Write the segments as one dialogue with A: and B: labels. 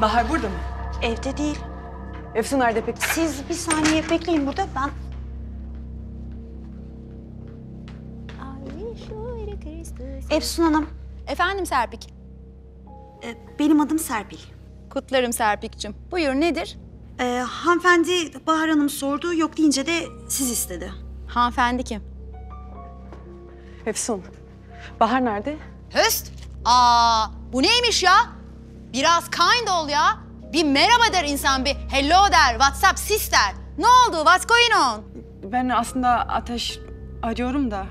A: Bahar burada mı?
B: Evde değil.
A: Efsun nerede peki?
B: Siz bir saniye bekleyin burada. Ben Efsun Hanım,
C: Efendim Serpik.
B: e, benim adım Serpil.
C: Kutlarım Serpik'cim. Buyur nedir?
B: E, hanımefendi Bahar Hanım sordu, yok deyince de siz istedi.
C: Hanımefendi kim?
A: Efsun. Bahar nerede?
C: Höst. Aa, bu neymiş ya? Biraz kind ol ya. Bir merhaba der insan bir hello der, WhatsApp sis der. Ne oldu? What's going on?
A: Ben aslında ateş arıyorum da.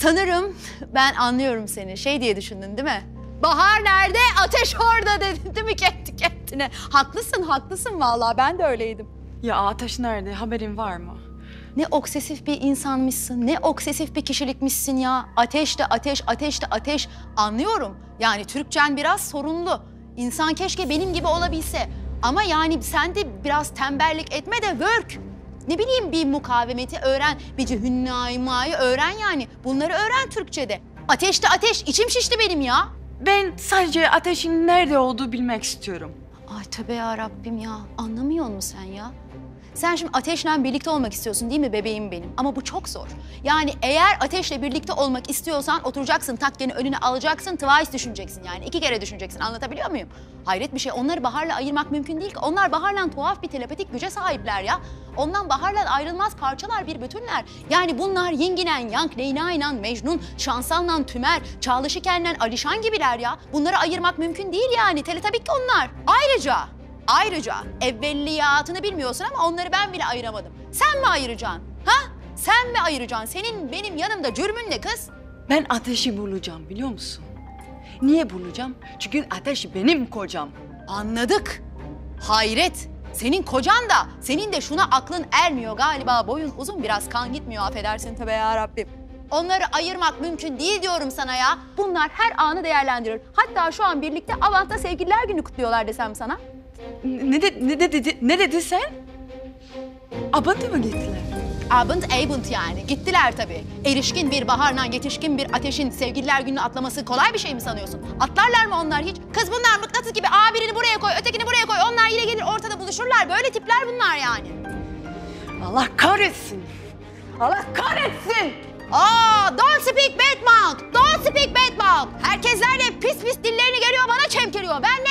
C: Sanırım ben anlıyorum seni. Şey diye düşündün değil mi? Bahar nerede? Ateş orada dedin değil mi kendi kendine? Haklısın, haklısın vallahi. Ben de öyleydim.
A: Ya ateş nerede? Haberin var mı?
C: Ne obsesif bir insanmışsın, ne obsesif bir kişilikmişsin ya. Ateş de ateş, ateş de ateş. Anlıyorum. Yani Türkçen biraz sorunlu. İnsan keşke benim gibi olabilse. Ama yani sen de biraz tembellik etme de work. Ne bileyim bir mukavemeti öğren, bir cihünnaimayı öğren yani. Bunları öğren Türkçe'de. Ateş de ateş, içim şişti benim ya.
A: Ben sadece ateşin nerede olduğu bilmek istiyorum.
C: Ay tövbe ya Rabbim ya. Anlamıyor musun sen ya? Sen şimdi ateşle birlikte olmak istiyorsun değil mi bebeğim benim? Ama bu çok zor. Yani eğer ateşle birlikte olmak istiyorsan oturacaksın, takkeni önüne alacaksın, twice düşüneceksin yani. iki kere düşüneceksin. Anlatabiliyor muyum? Hayret bir şey. Onları Bahar'la ayırmak mümkün değil ki. Onlar Bahar'la tuhaf bir telepatik güce sahipler ya. Ondan Bahar'la ayrılmaz parçalar, bir bütünler. Yani bunlar Yinginen, Yang, Leyna'yla Mecnun, Şansal'la Tümer, Çağlaşıken'le Alişan gibiler ya. Bunları ayırmak mümkün değil yani. Teletabik ki onlar. Ayrıca Ayrıca evvelliyatını bilmiyorsun ama onları ben bile ayıramadım. Sen mi ayıracaksın? Ha? Sen mi ayıracaksın? Senin benim yanımda cürmün ne kız?
A: Ben ateşi bulacağım biliyor musun? Niye bulacağım? Çünkü ateş benim kocam.
C: Anladık. Hayret. Senin kocan da, senin de şuna aklın ermiyor galiba. Boyun uzun biraz kan gitmiyor affedersin tabe ya Rabbim. Onları ayırmak mümkün değil diyorum sana ya. Bunlar her anı değerlendirir. Hatta şu an birlikte Avant'ta sevgililer günü kutluyorlar desem sana.
A: Ne, de, ne, de, dedi, ne dedi sen? Abantı mı gittiler?
C: Abend Abend yani. Gittiler tabii. Erişkin bir baharla yetişkin bir ateşin sevgililer gününü atlaması kolay bir şey mi sanıyorsun? Atlarlar mı onlar hiç? Kız bunlar mıknatıs gibi. Aa birini buraya koy, ötekini buraya koy. Onlar yine gelir ortada buluşurlar. Böyle tipler bunlar yani.
A: Allah kahretsin. Allah kahretsin.
C: Aa, don't speak bad mouth. Don't speak bad mouth. Herkesler de pis pis dillerini geliyor bana çemkiriyor. Ben ne